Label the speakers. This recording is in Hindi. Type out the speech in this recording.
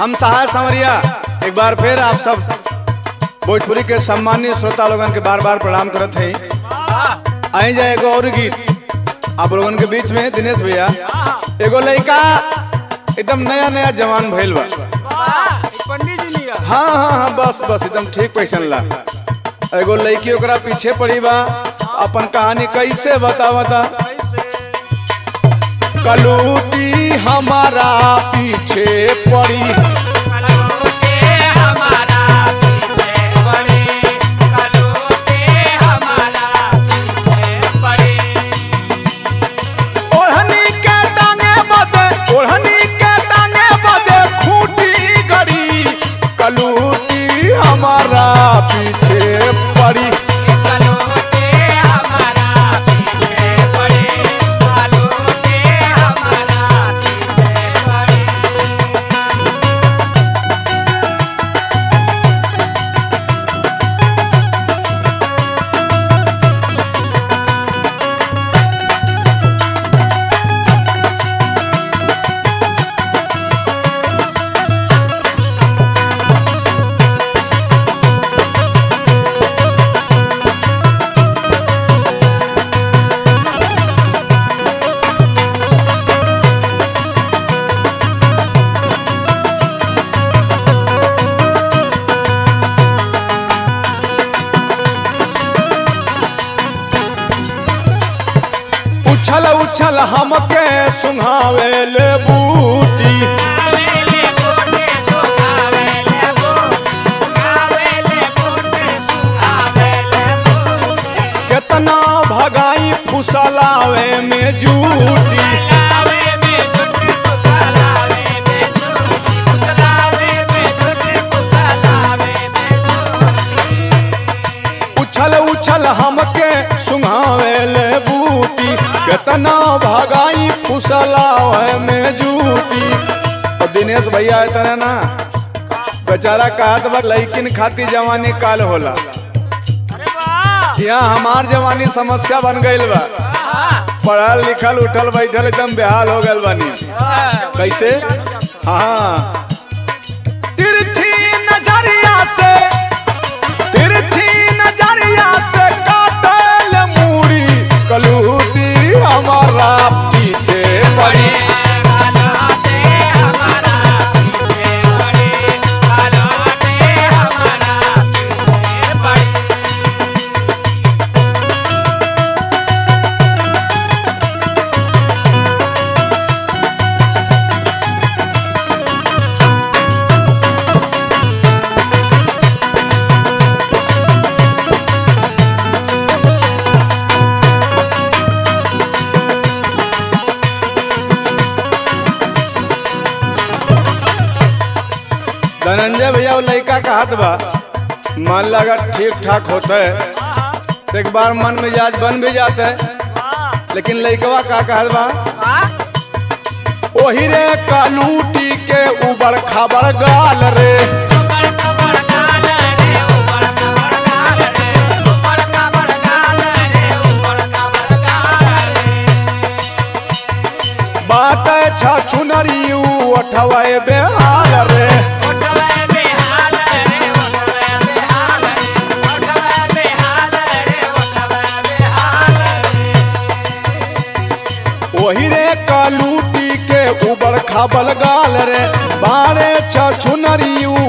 Speaker 1: हम सहाय संवरिया एक बार फिर आप सब भोजपुरी के सम्मानीय श्रोता लोगन के बार बार प्रणाम करत हैं। आई जाए एगो और गीत। आप लोगन के बीच में, दिनेश भैया। एगो लड़का एकदम नया नया जवान भइल बा। हाँ हाँ हाँ बस बस, एकदम ठीक पहचान ला। एगो लड़की ओकरा पीछे पड़ी बा। अपन कहानी कैसे बतावता? कलूटी हमारा पीछे पड़ी। उछल उछल हमके सुंघावेले बूटी। केतना भगाई फुसलावे में जूटी।
Speaker 2: लावे में झुट
Speaker 1: केतना भगाई फुसलावे में जूटी। और दिनेश भैया इतना ना बेचारा कहत बा लइकिन खाती जवानी काल होला।
Speaker 2: अरे वाह
Speaker 1: यहाँ हमार जवानी समस्या बन गईल बा। पढ़ल लिखल उठल बैठल एकदम बेहाल हो गल बानी। कैसे? हाँ। धनंजय भैया वो लड़का का हाथ बा। मन लगा ठीक ठाक होते। है एक बार मन में जाज बन भी जाते। है लेकिन लड़कवा का कहल बा, ओही रे कालूटी के उबड़ खाबड़ गाल रे। खाबल गाल रे बारे छुनरी उठवे बेहाल रे